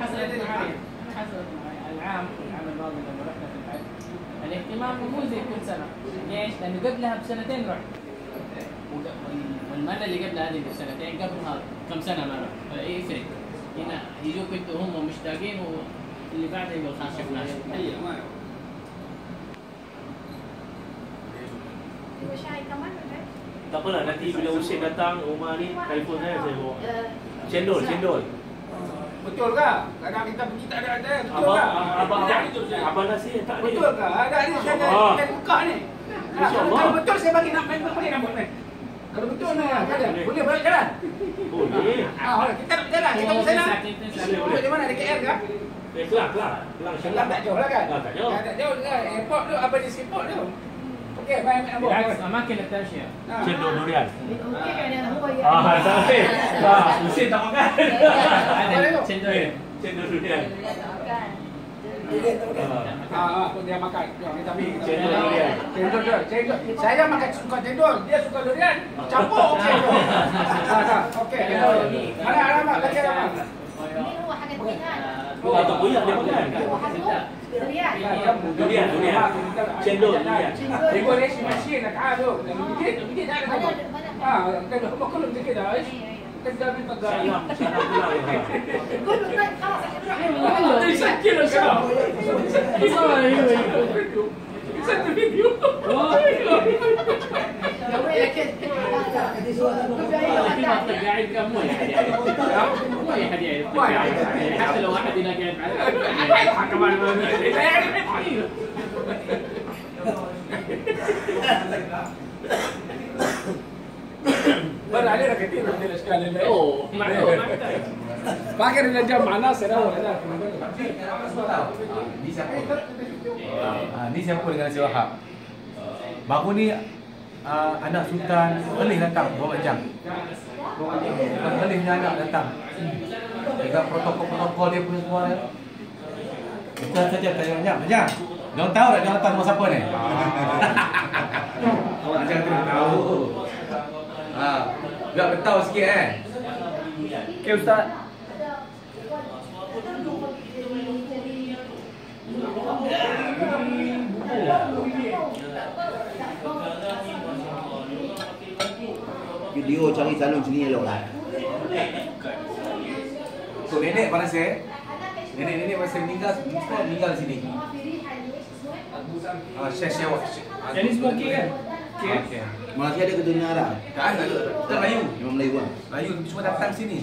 حصلت معي حصلت معي العام العام الماضي لما رحنا في الحج الاهتمام مو زي كل سنه ليش؟ لأنه قبلها بسنتين رحت والمرة اللي قبل هذه بسنتين قبلها كم سنه ما رحت فيفرق هنا يجوك أنتوا هم مشتاقين واللي بعده يقول خلاص. Ibu Syahid kat mana kan? Tak apalah nanti bila Usin datang rumah ni telefon saya saya bawa. Cendol, cendol. Betul ke? Kadang kita pergi tak ada ada. Betul Abang ke? abang Tak ada tu saya. abang nasi tak ada. Betul ke? Ada ni saya Ah. ada saya buka ni. InsyaAllah. Kalau betul saya bagi nak main boleh rambut main. Kalau betul ni ada. Boleh. Boleh balik jalan. Boleh. Ah, kita nak berjalan. Kita pergi sana. Boleh di mana? Di KL ke? Eh kelang kelang. Kelang Kelang tak jauh lah kan? Tak jauh. Tak jauh? Airport tu apa di airport tu? Okey, baik nak ambo. Tanya. Durian. Okey, kan dia buat. Ah, tak okey. Tak, mesti tak makan. Cendol, cendol durian. Durian. Ah, ah, ah, ah dia makan. Tapi cendol durian. Cendol, cendol. Saya makan suka cendol, dia suka durian. Campur cendol. iya يقول إيش ماشيينك تعالوا هم كلهم كذا إيش كذابين بقالين قول طيب خلاص إحنا نروح يسكر فيديو يسكر فيديو في منطقة قاعد كم مو احد يعرف مو اي احد يعرف ما يعرف. يعني حتى لو واحد هنا قاعد Apa معنا yang kemana mana? Kita yang ini. Beralih dah ketir dah sekali lagi. اوه معلوم ما يحتاج Pakai dia jam mana serau ada. Ni siapa? Ah, ni siapa dengan Nasi Wahab? Baru ni ah, anak Sultan Khalif datang bawa jam. Khalif punya anak datang. Dengan protokol-protokol dia punya semua dia. Kita saja tanya jam. Jam. Jangan tahu tak datang sama siapa ni? Awak jangan kena tahu. Ah, biar beritahu sikit eh. Okay Ustaz. Video cari calon sini elok lah. So nenek pada saya Nenek-nenek pada saya meninggal Semua meninggal di sini Ah, what share. Ah, Yang ni smoking kan? Okay. okay. Malaysia ada keturunan Arab. Tak ada, kita Melayu. Memang Melayu lah. Melayu semua datang sini.